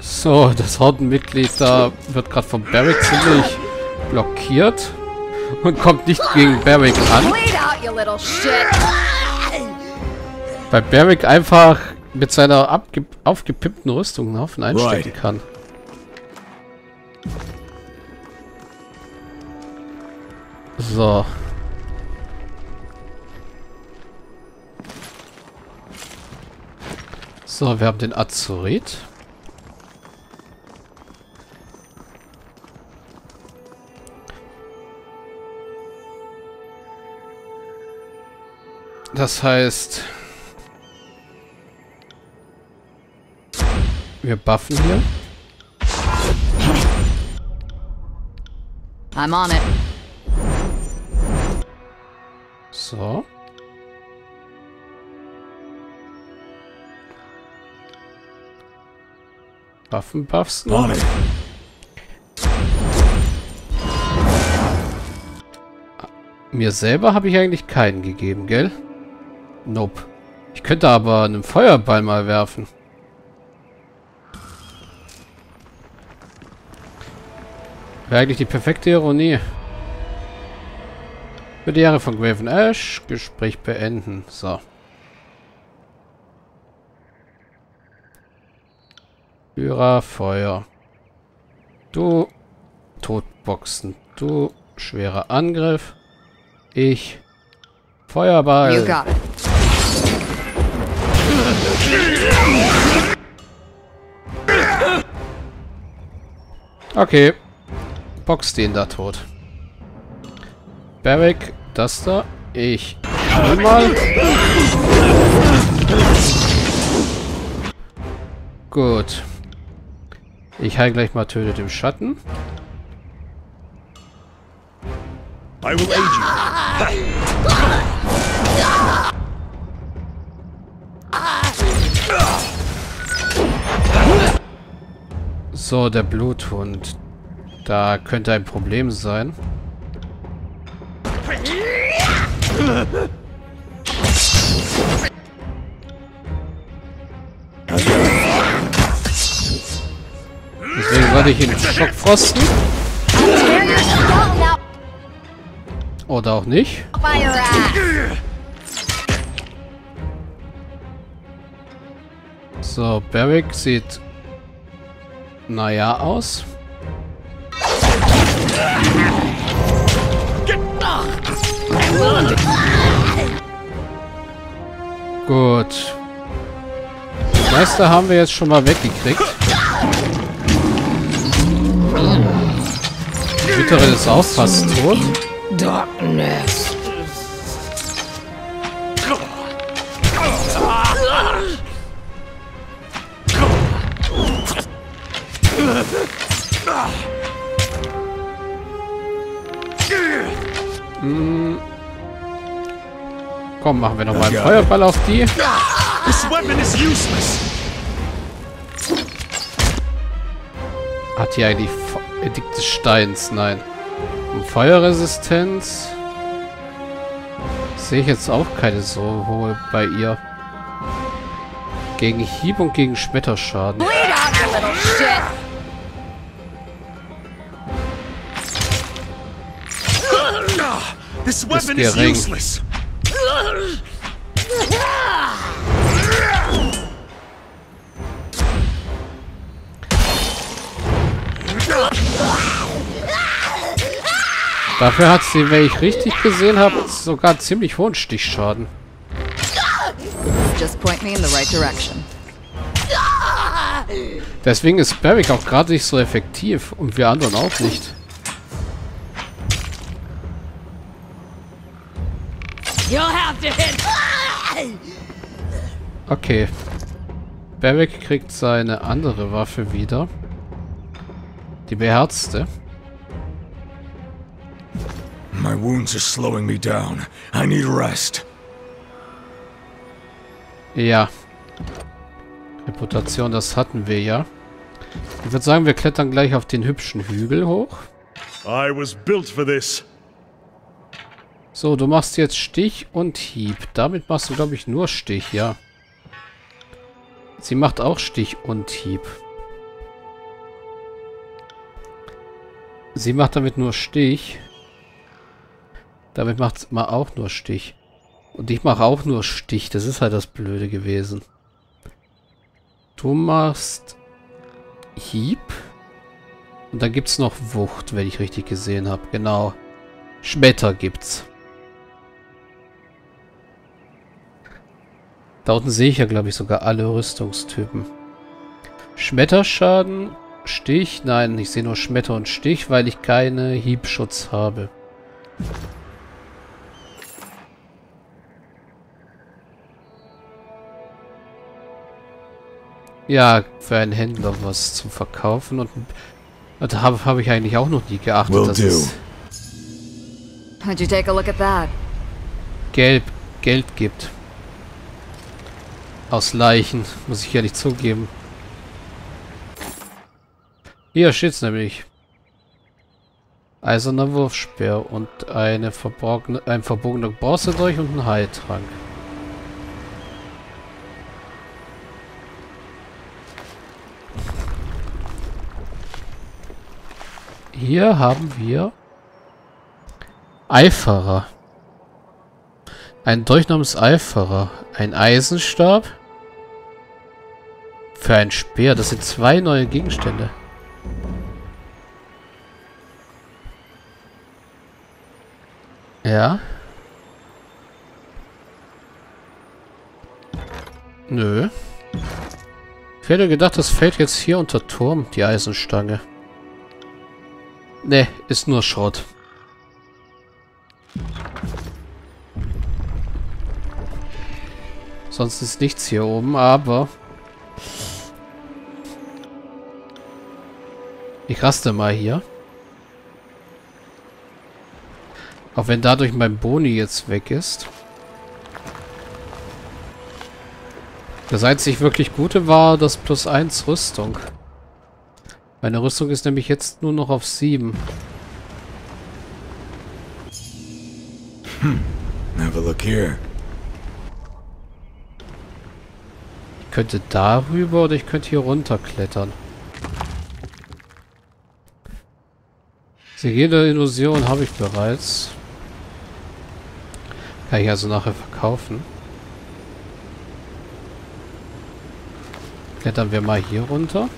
So, das Hordenmitglied da wird gerade von Barrick ziemlich blockiert und kommt nicht gegen Barrick an. Weil Barrick einfach mit seiner aufgepippten Rüstung einen Haufen einstecken kann. So. So, wir haben den Azurit. Das heißt... Wir buffen hier. I'm on it. So. Waffenbuffs noch. Mir selber habe ich eigentlich keinen gegeben, gell? Nope. Ich könnte aber einen Feuerball mal werfen. Wäre eigentlich die perfekte Ironie. Für die Ehre von Graven Ash. Gespräch beenden. So. Führer, Feuer. Du Totboxen. Du schwerer Angriff. Ich Feuerball. You got it. Okay. Box den da tot. Barrick, das da. Ich mal. Gut. Ich heil gleich mal tötet im Schatten. I will aid you. So, der Bluthund. Da könnte ein Problem sein. Sollte ich Schockfrosten. Oder auch nicht. So, Barrick sieht naja aus. Gut. Das meiste haben wir jetzt schon mal weggekriegt. Die Hüterin ist auch fast tot. Darkness. Hm. Komm, machen wir nochmal einen Feuerball auf die. Hat die eigentlich Edikt des Steins? Nein. Und Feuerresistenz sehe ich jetzt auch keine so hohe bei ihr. Gegen Hieb und gegen Schmetterschaden. This weapon Dafür hat sie, wenn ich richtig gesehen habe, sogar ziemlich hohen Stichschaden. Deswegen ist Barrick auch gerade nicht so effektiv und wir anderen auch nicht. Okay. Barrick kriegt seine andere Waffe wieder. Die beherzte. My wounds are slowing me down. I need rest. Ja. Reputation, das hatten wir ja. Ich würde sagen, wir klettern gleich auf den hübschen Hügel hoch. I was built for this. So, du machst jetzt Stich und Hieb. Damit machst du, glaube ich, nur Stich, ja. Sie macht auch Stich und Hieb. Sie macht damit nur Stich. Damit macht man auch nur Stich. Und ich mache auch nur Stich. Das ist halt das Blöde gewesen. Du machst Hieb. Und dann gibt es noch Wucht, wenn ich richtig gesehen habe. Genau. Schmetter gibt's. Da unten sehe ich ja, glaube ich, sogar alle Rüstungstypen. Schmetterschaden, Stich. Nein, ich sehe nur Schmetter und Stich, weil ich keine Hiebschutz habe. Ja, für einen Händler was zum Verkaufen und da habe hab ich eigentlich auch noch nie geachtet, Will dass do. es How'd you take a look at that? Gelb, Geld gibt. Aus Leichen, muss ich ehrlich zugeben. Hier steht's nämlich. Eiserner Wurfspeer und eine verborgene, ein verbogener Bronzedolch und ein Heiltrank. Hier haben wir Eiferer. Ein Dolch Eiferer. Ein Eisenstab. Für ein Speer. Das sind zwei neue Gegenstände. Ja. Nö. Ich hätte gedacht, das fällt jetzt hier unter Turm, die Eisenstange. Ne, ist nur Schrott. Sonst ist nichts hier oben, aber... Ich raste mal hier. Auch wenn dadurch mein Boni jetzt weg ist. Das einzig wirklich Gute war das plus 1 Rüstung. Meine Rüstung ist nämlich jetzt nur noch auf 7. Hm. Have a look here. könnte darüber oder ich könnte hier runterklettern. Jede Illusion habe ich bereits. Kann ich also nachher verkaufen. Klettern wir mal hier runter.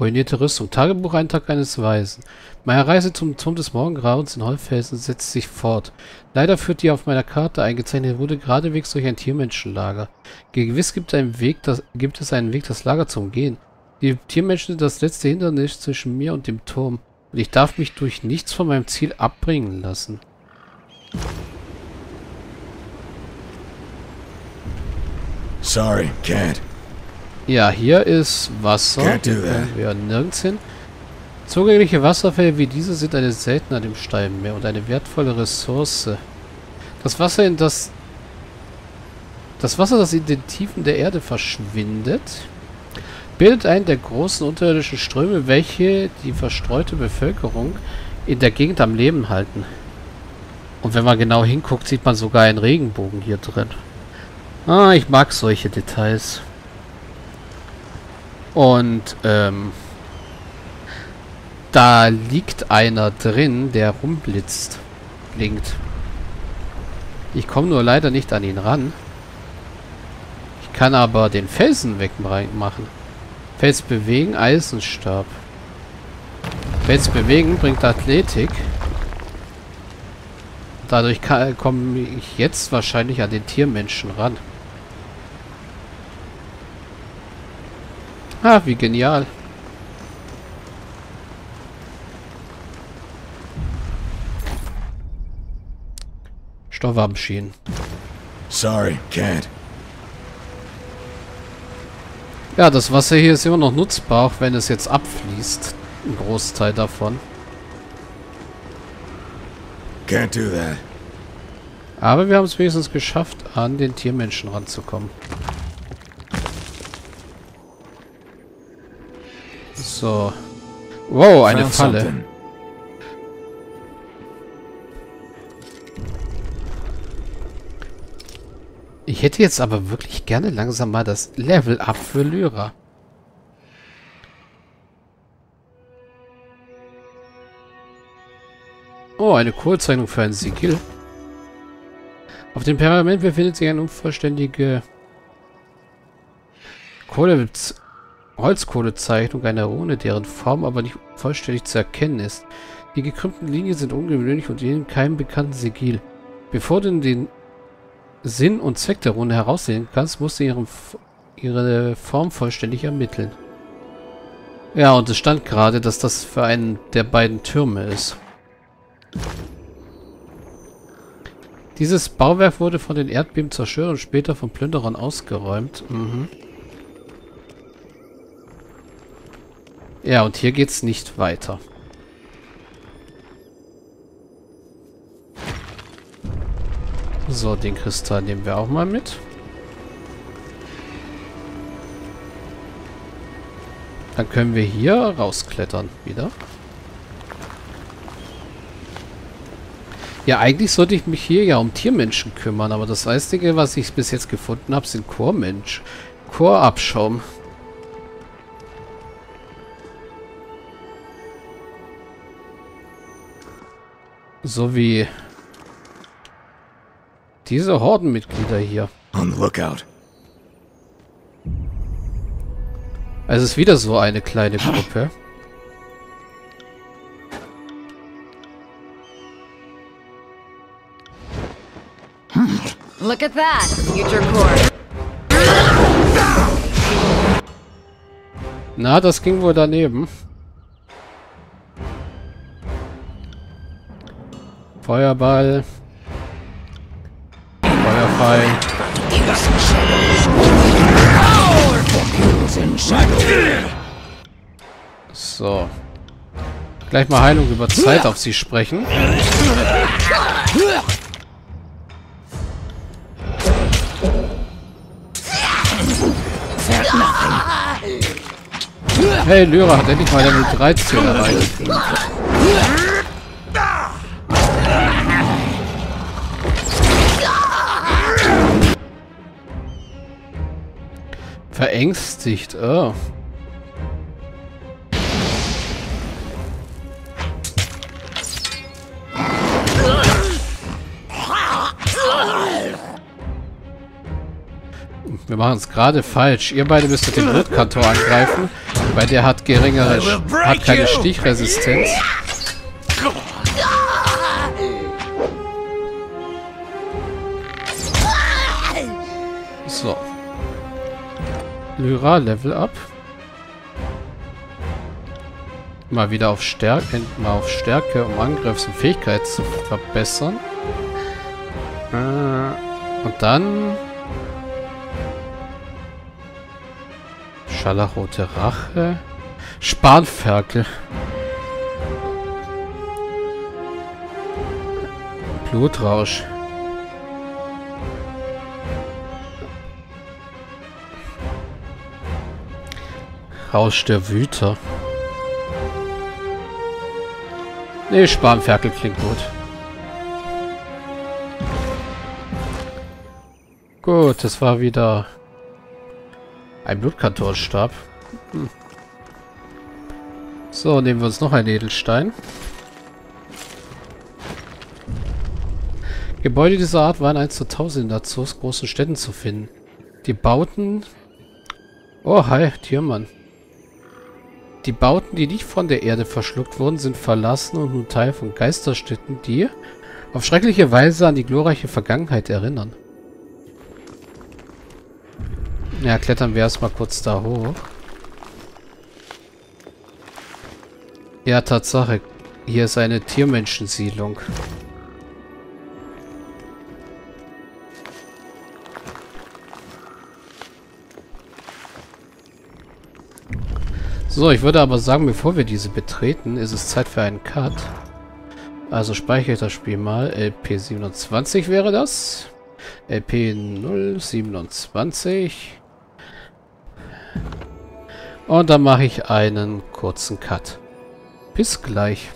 Ruinierte Rüstung. Tagebuch Eintrag eines Weisen. Meine Reise zum Turm des Morgengrauens in Holfelsen setzt sich fort. Leider führt die auf meiner Karte eingezeichnete Route geradewegs durch ein Tiermenschenlager. Gewiss gibt, ein Weg, das, gibt es einen Weg, das Lager zu umgehen. Die Tiermenschen sind das letzte Hindernis zwischen mir und dem Turm. Und ich darf mich durch nichts von meinem Ziel abbringen lassen. Sorry, can't. Ja, hier ist Wasser. Wir nirgends hin. Zugängliche Wasserfälle wie diese sind eine Seltenheit im Steinmeer und eine wertvolle Ressource. Das Wasser in das... Das Wasser, das in den Tiefen der Erde verschwindet, bildet einen der großen unterirdischen Ströme, welche die verstreute Bevölkerung in der Gegend am Leben halten. Und wenn man genau hinguckt, sieht man sogar einen Regenbogen hier drin. Ah, ich mag solche Details. Und ähm, da liegt einer drin, der rumblitzt. Blinkt. Ich komme nur leider nicht an ihn ran. Ich kann aber den Felsen wegmachen. Fels bewegen, Eisenstab. Fels bewegen bringt Athletik. Dadurch komme ich jetzt wahrscheinlich an den Tiermenschen ran. Ah, wie genial. Stoffabschieden. Sorry, can't. Ja, das Wasser hier ist immer noch nutzbar, auch wenn es jetzt abfließt. Ein Großteil davon. Can't do that. Aber wir haben es wenigstens geschafft, an den Tiermenschen ranzukommen. So. Wow, eine Falle. Ich hätte jetzt aber wirklich gerne langsam mal das Level Up für Lyra. Oh, eine Kohlzeichnung für ein Siegel. Auf dem Pergament befindet sich eine unvollständige Kohle Holzkohlezeichnung einer Rune, deren Form aber nicht vollständig zu erkennen ist. Die gekrümmten Linien sind ungewöhnlich und ihnen keinem bekannten Sigil. Bevor du den Sinn und Zweck der Rune heraussehen kannst, musst du ihren, ihre Form vollständig ermitteln. Ja, und es stand gerade, dass das für einen der beiden Türme ist. Dieses Bauwerk wurde von den Erdbeben zerstört und später von Plünderern ausgeräumt. Mhm. Ja, und hier geht's nicht weiter. So, den Kristall nehmen wir auch mal mit. Dann können wir hier rausklettern wieder. Ja, eigentlich sollte ich mich hier ja um Tiermenschen kümmern, aber das Einzige, was ich bis jetzt gefunden habe, sind Chormensch. Chorabschaum. So wie diese Hordenmitglieder hier. On the lookout. Also es ist wieder so eine kleine Gruppe. Look at that, Future Core. Na, das ging wohl daneben. Feuerball. Feuerfall. So. Gleich mal Heilung über Zeit auf sie sprechen. Hey, Lyra hat endlich mal Level 13 erreicht. Verängstigt, oh. Wir machen es gerade falsch. Ihr beide müsstet den Rotkantor angreifen, weil der hat geringere, hat keine Stichresistenz. Lyra, Level Up. Mal wieder auf Stärke, mal auf Stärke, um Angriffs- und Fähigkeit zu verbessern. Äh, und dann Scharlachrote Rache. Spanferkel. Blutrausch. Rausch der Wüter. Nee, Spanferkel klingt gut. Gut, das war wieder ein Blutkantorstab. Hm. So, nehmen wir uns noch einen Edelstein. Gebäude dieser Art waren einst zu Tausenden dazu, großen Städten zu finden. Die Bauten... Oh, hi, Tiermann. Die Bauten, die nicht von der Erde verschluckt wurden, sind verlassen und nun Teil von Geisterstädten, die auf schreckliche Weise an die glorreiche Vergangenheit erinnern. Ja, klettern wir erstmal kurz da hoch. Ja, Tatsache. Hier ist eine Tiermenschensiedlung. So, ich würde aber sagen, bevor wir diese betreten, ist es Zeit für einen Cut. Also speichere ich das Spiel mal. LP27 wäre das. LP 027. Und dann mache ich einen kurzen Cut. Bis gleich.